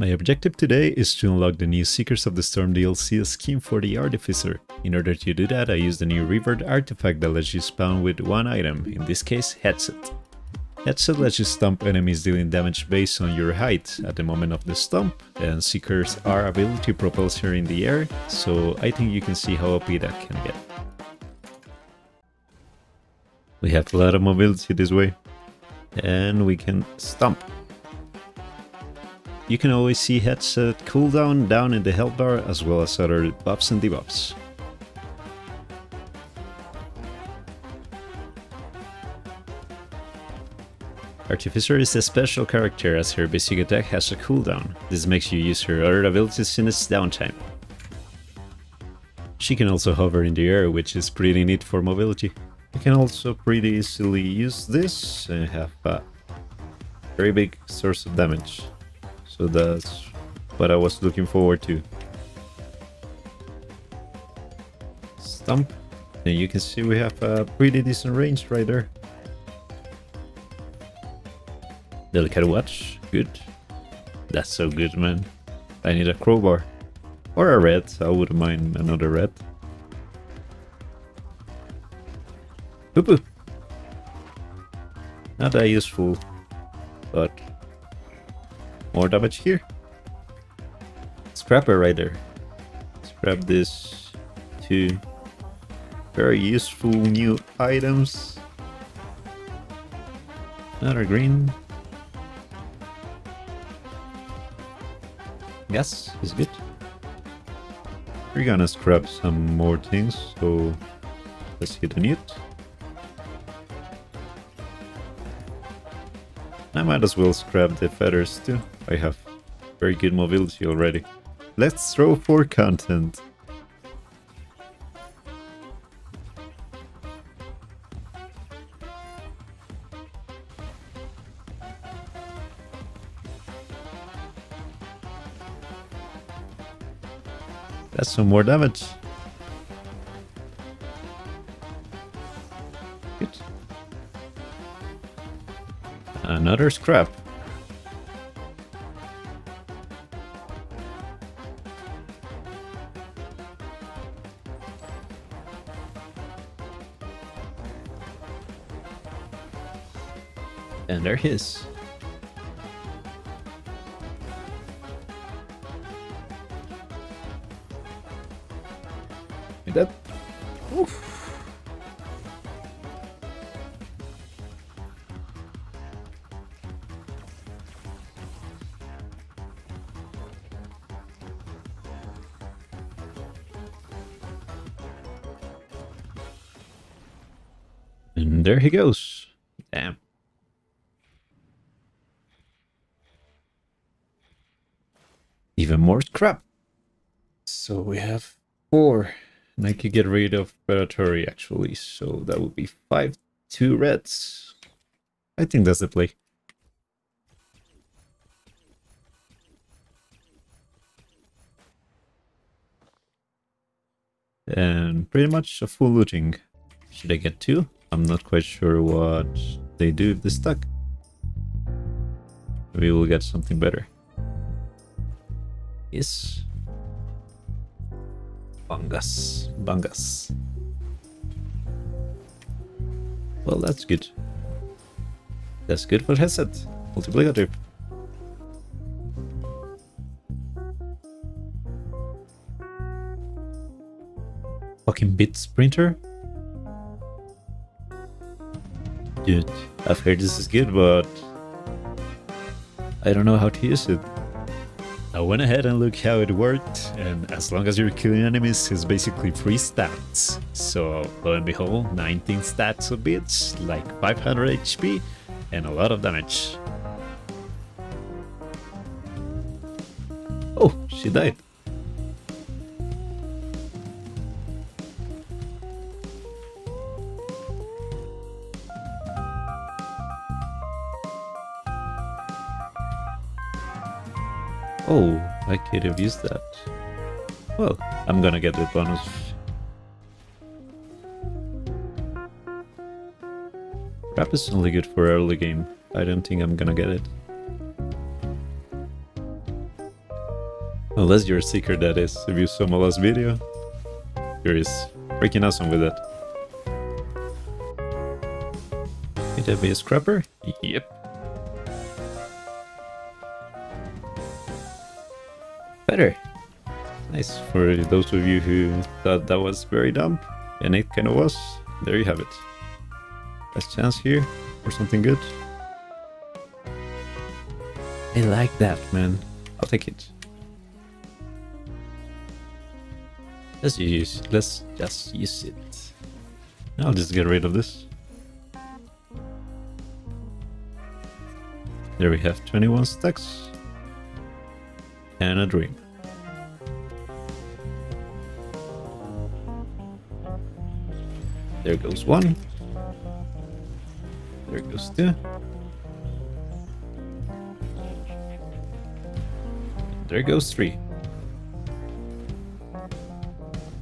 My objective today is to unlock the new Seekers of the Storm DLC skin for the Artificer. In order to do that, I use the new Revert artifact that lets you spawn with one item, in this case, Headset. Headset lets you stomp enemies dealing damage based on your height at the moment of the stomp, and Seekers are ability propulsor in the air, so I think you can see how OP that can get. We have a lot of mobility this way, and we can stomp. You can always see headset cooldown down in the health bar as well as other buffs and debuffs. Artificer is a special character as her basic attack has a cooldown. This makes you use her other abilities in its downtime. She can also hover in the air, which is pretty neat for mobility. You can also pretty easily use this and have a very big source of damage. So that's what I was looking forward to. Stump. And you can see we have a pretty decent range right there. Delicate watch. Good. That's so good, man. I need a crowbar. Or a red. I wouldn't mind another red. Poo poo. Not that useful, but more damage here. Scrapper right there. Scrap this two very useful new items. Another green. Yes, is good. We're gonna scrap some more things, so let's hit a newt. I might as well scrap the feathers too. I have very good mobility already. Let's throw for content. That's some more damage. Another scrap. And there he is. And there he goes. Damn. Even more scrap. So we have four. And I could get rid of Predatory actually. So that would be five, two reds. I think that's the play. And pretty much a full looting. Should I get two? I'm not quite sure what they do if they stuck. Maybe we'll get something better. Yes. Bungus. Bungus. Well, that's good. That's good for headset. Multiplicative. Fucking bit sprinter? Dude, I've heard this is good, but I don't know how to use it. I went ahead and looked how it worked, and as long as you're killing enemies, it's basically free stats. So, lo and behold, 19 stats of bits, like 500 HP, and a lot of damage. Oh, she died. Oh, I could have used that. Well, I'm gonna get the bonus. Wrap is only good for early game. I don't think I'm gonna get it. Unless you're a seeker, that is. If you saw my last video, you're is freaking awesome with that. Could that be a scrapper? Yep. Better. Nice for those of you who thought that was very dumb, and it kind of was. There you have it. Last chance here for something good. I like that, man. I'll take it. Let's use. Let's just use it. I'll just get rid of this. There we have 21 stacks. And a dream. There goes one. There goes two. There goes three.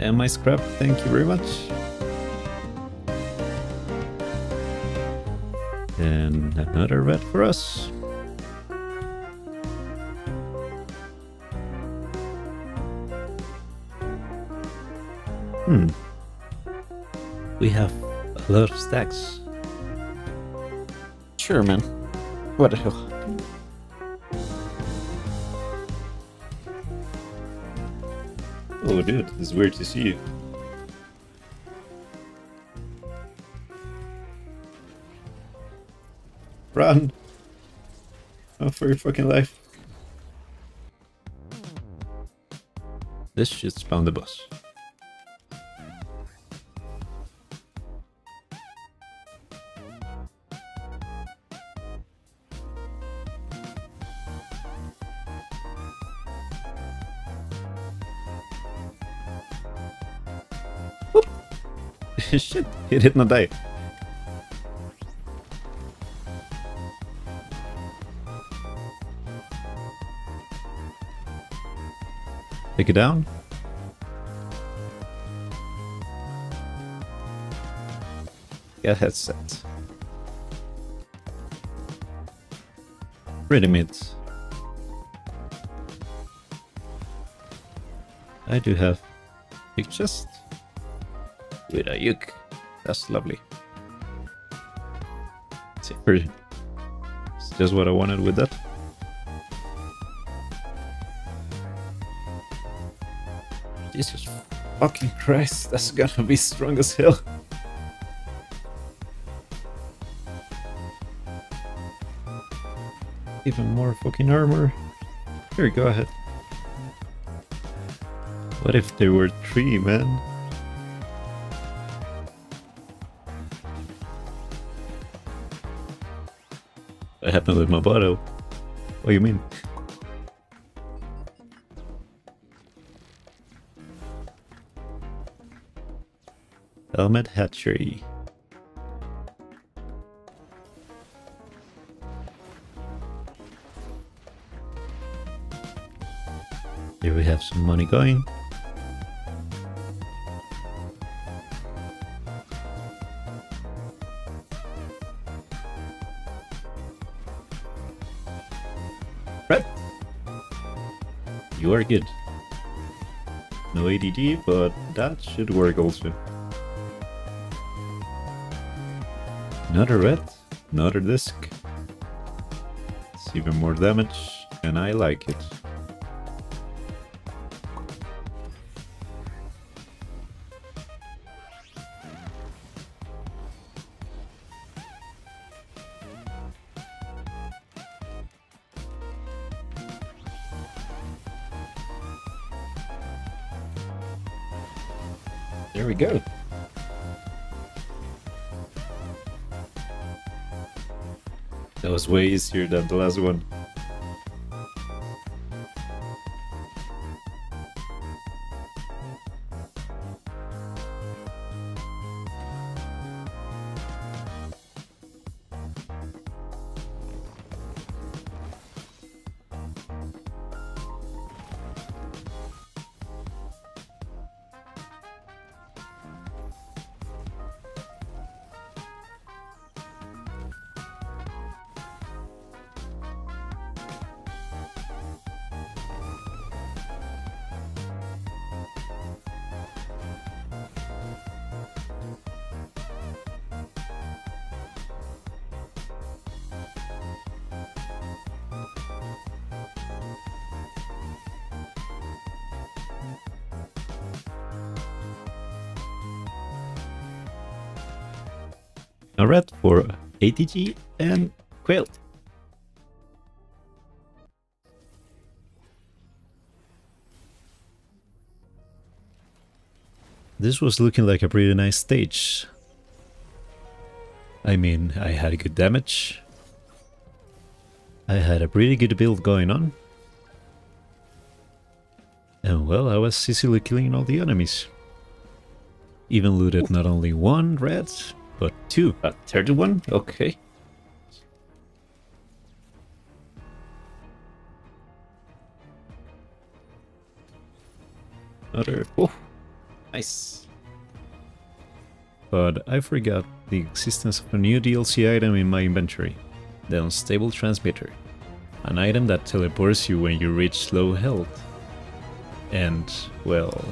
And my scrap, thank you very much. And another red for us. Hmm. We have a lot of stacks. Sure, man. What the hell? Oh, dude, it's weird to see you. Run! Oh, for your fucking life. This should spawn the boss. Shit, he did not die. Take it down. Get headset. Ready mid. I do have chest with a yuk. That's lovely. Super. It's just what I wanted with that. Jesus fucking Christ, that's gonna be strong as hell. Even more fucking armor. Here, go ahead. What if there were three, man? What happened with my bottle? What do you mean? Helmet hatchery. Here we have some money going. Are good. No ADD, but that should work also. Another red, another disc. It's even more damage, and I like it. There we go. That was way easier than the last one. A red for ATG and Quilt. This was looking like a pretty nice stage. I mean, I had good damage. I had a pretty good build going on. And well, I was easily killing all the enemies. Even looted not only one red, but two. Uh, a third one? Okay. Another... Oh, nice. But I forgot the existence of a new DLC item in my inventory. The Unstable Transmitter. An item that teleports you when you reach low health. And, well...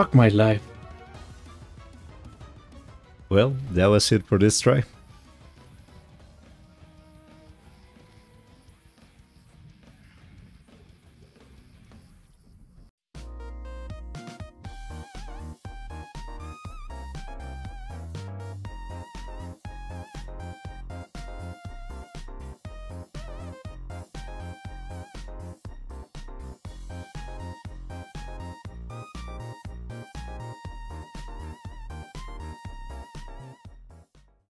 Fuck my life. Well, that was it for this try.